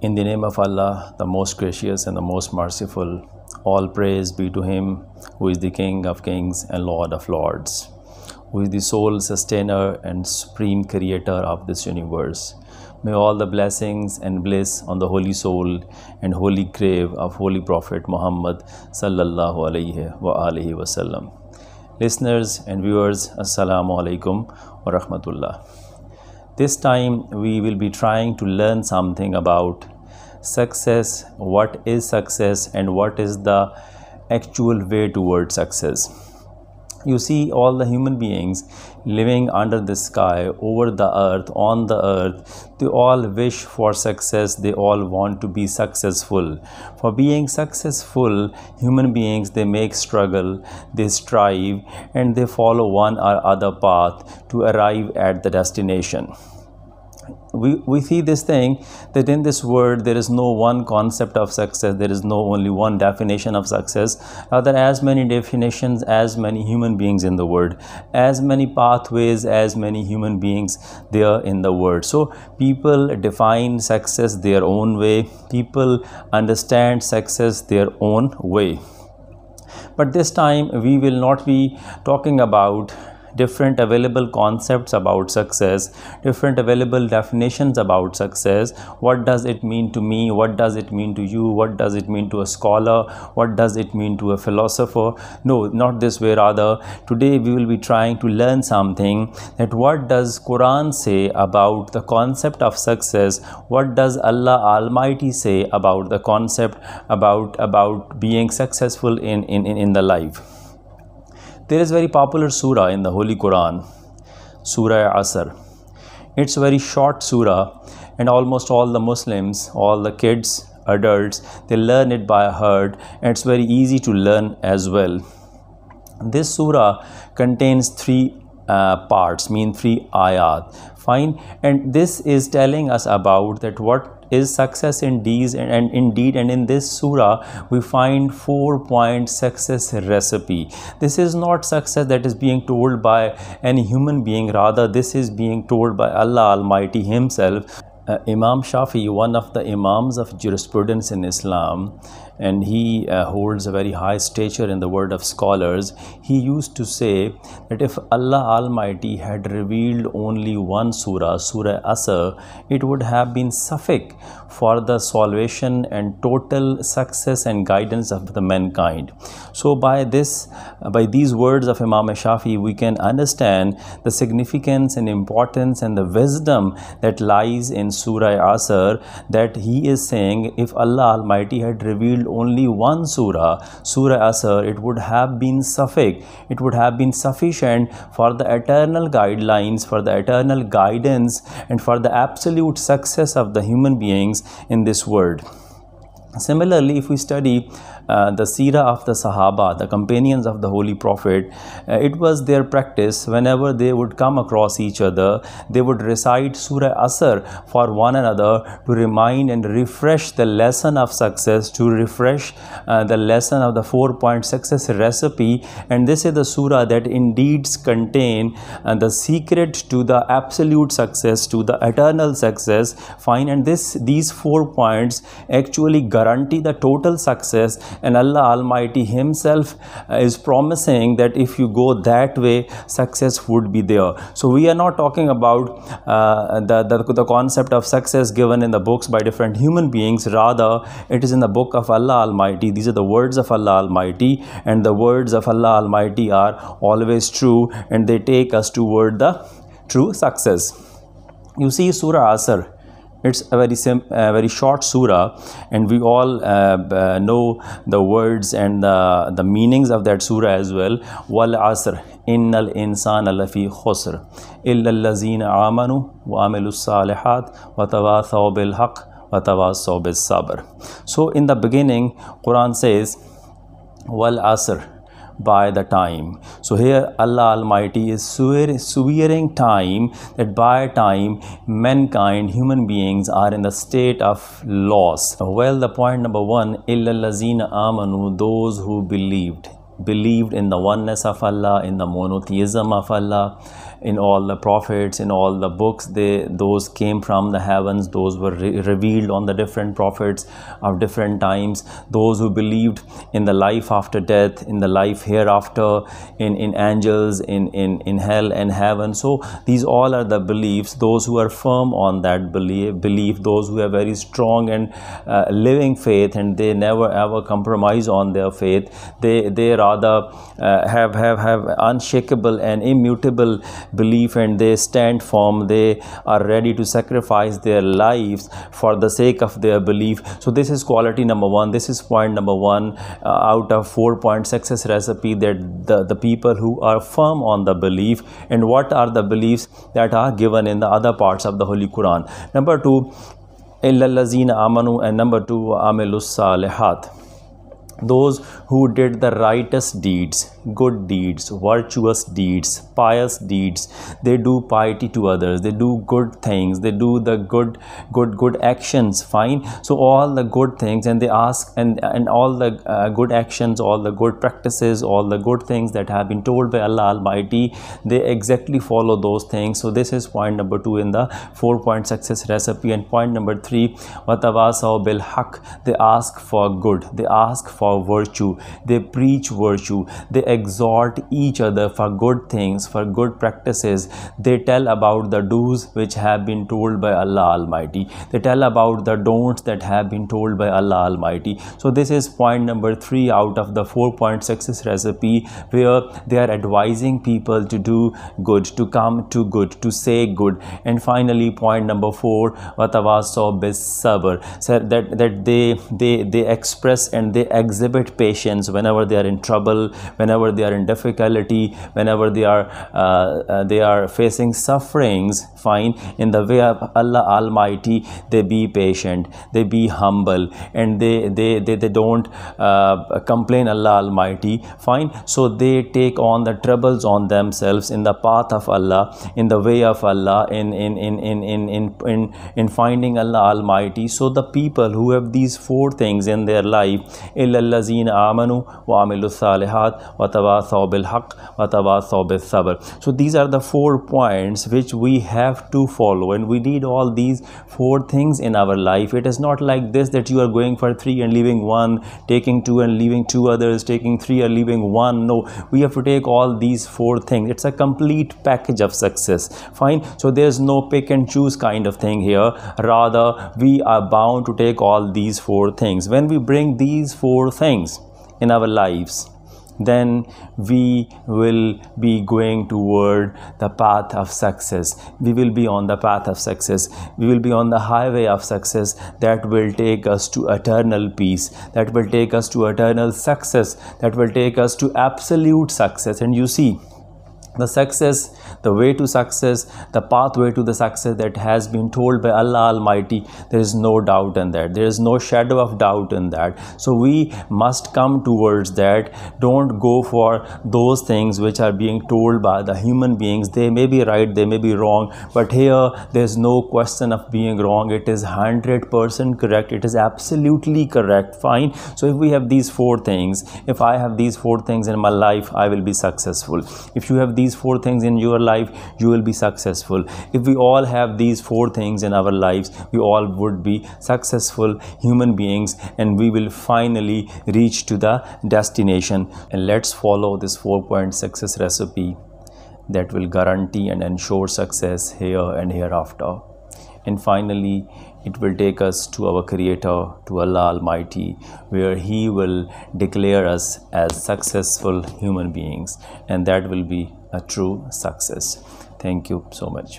In the name of Allah, the most gracious and the most merciful, all praise be to Him who is the King of kings and Lord of lords, who is the sole sustainer and supreme creator of this universe. May all the blessings and bliss on the holy soul and holy grave of Holy Prophet Muhammad sallallahu alaihi wa alihi wasallam. Listeners and viewers, Assalamu alaikum wa rahmatullah. This time we will be trying to learn something about success, what is success, and what is the actual way towards success. You see, all the human beings living under the sky, over the earth, on the earth, they all wish for success, they all want to be successful. For being successful, human beings they make struggle, they strive, and they follow one or other path to arrive at the destination we, we see this thing that in this world there is no one concept of success. There is no only one definition of success. There are as many definitions as many human beings in the world. As many pathways as many human beings there in the world. So people define success their own way. People understand success their own way. But this time we will not be talking about different available concepts about success different available definitions about success. What does it mean to me? What does it mean to you? What does it mean to a scholar? What does it mean to a philosopher? No not this way rather. Today we will be trying to learn something that what does quran say about the concept of success? What does allah almighty say about the concept about about being successful in in, in the life there is very popular surah in the Holy Quran, Surah Asr. It's a very short surah and almost all the Muslims, all the kids, adults, they learn it by heart and it's very easy to learn as well. This surah contains three uh, parts, mean three ayat. Fine, and this is telling us about that what is success in these and, and indeed and in this surah we find four point success recipe. This is not success that is being told by any human being. Rather this is being told by allah almighty himself. Uh, imam shafi one of the imams of jurisprudence in islam and he uh, holds a very high stature in the word of scholars. He used to say that if allah almighty had revealed only one surah surah asr it would have been sufficient for the salvation and total success and guidance of the mankind. So by this by these words of imam shafi we can understand the significance and importance and the wisdom that lies in surah asr that he is saying if allah almighty had revealed only one surah, Surah Asr, it would have been sufficient. It would have been sufficient for the eternal guidelines, for the eternal guidance, and for the absolute success of the human beings in this world. Similarly, if we study uh, the Sira of the Sahaba, the companions of the Holy Prophet, uh, it was their practice whenever they would come across each other, they would recite Surah Asr for one another to remind and refresh the lesson of success, to refresh uh, the lesson of the four point success recipe. And this is the Surah that indeed contain uh, the secret to the absolute success, to the eternal success. Fine, and this these four points actually guarantee the total success and Allah Almighty Himself uh, is promising that if you go that way, success would be there. So we are not talking about uh, the, the, the concept of success given in the books by different human beings. Rather, it is in the book of Allah Almighty. These are the words of Allah Almighty, and the words of Allah Almighty are always true, and they take us toward the true success. You see, Surah Asr it's a very sim a very short surah and we all uh, know the words and the, the meanings of that surah as well. Wal asr innal insana lafi khusr illa allazina amanu wa amilus salihat wa tawathaw bil haqq wa tawassaw bis sabr so by the time. So here Allah Almighty is swearing time that by time mankind, human beings are in the state of loss. Well, the point number one, illallazina amanu, those who believed believed in the oneness of Allah, in the monotheism of Allah, in all the prophets in all the books they those came from the heavens those were re revealed on the different prophets of different times. Those who believed in the life after death in the life hereafter in in angels in in in hell and heaven. So these all are the beliefs. Those who are firm on that belief belief those who have very strong and uh, living faith and they never ever compromise on their faith they they uh, have have have unshakable and immutable belief and they stand firm they are ready to sacrifice their lives for the sake of their belief. So this is quality number one. This is point number one uh, out of four point success recipe that the, the people who are firm on the belief and what are the beliefs that are given in the other parts of the holy quran. Number two amanu and number two amilus salihat those who did the righteous deeds good deeds virtuous deeds pious deeds they do piety to others. They do good things. They do the good good good actions. Fine. So all the good things and they ask and and all the uh, good actions all the good practices all the good things that have been told by allah almighty they exactly follow those things. So this is point number 2 in the four point success recipe. And point number 3 watawasaw bil they ask for good. They ask for for virtue. They preach virtue. They exhort each other for good things for good practices. They tell about the do's which have been told by allah almighty. They tell about the don'ts that have been told by allah almighty. So this is point number three out of the four point success recipe where they are advising people to do good to come to good to say good. And finally point number four watawasaw bis sabr. So that that they they they express and they exhibit exhibit patience whenever they are in trouble whenever they are in difficulty whenever they are uh, uh, they are facing sufferings fine. In the way of allah almighty they be patient they be humble and they they they, they don't uh, complain allah almighty fine. So they take on the troubles on themselves in the path of allah in the way of allah in in in in in in, in, in finding allah almighty. So the people who have these four things in their life الذين آمنوا وعملوا الصالحات وتواصوا بالحق وتواصوا بالصبر so these are the four points which we have to follow and we need all these four things in our life it is not like this that you are going for three and leaving one taking two and leaving two others taking three and leaving one no we have to take all these four things it's a complete package of success fine so there's no pick and choose kind of thing here rather we are bound to take all these four things when we bring these four things in our lives then we will be going toward the path of success. We will be on the path of success. We will be on the highway of success that will take us to eternal peace that will take us to eternal success that will take us to absolute success. And you see the success the way to success the pathway to the success that has been told by allah almighty there is no doubt in that. There is no shadow of doubt in that. So we must come towards that. Don't go for those things which are being told by the human beings. They may be right they may be wrong but here there is no question of being wrong. It is 100% correct. It is absolutely correct. Fine. So if we have these four things if i have these four things in my life i will be successful. If you have these these four things in your life you will be successful. If we all have these four things in our lives we all would be successful human beings and we will finally reach to the destination. And let's follow this four point success recipe that will guarantee and ensure success here and hereafter. And finally it will take us to our creator to allah almighty where he will declare us as successful human beings. And that will be a true success. Thank you so much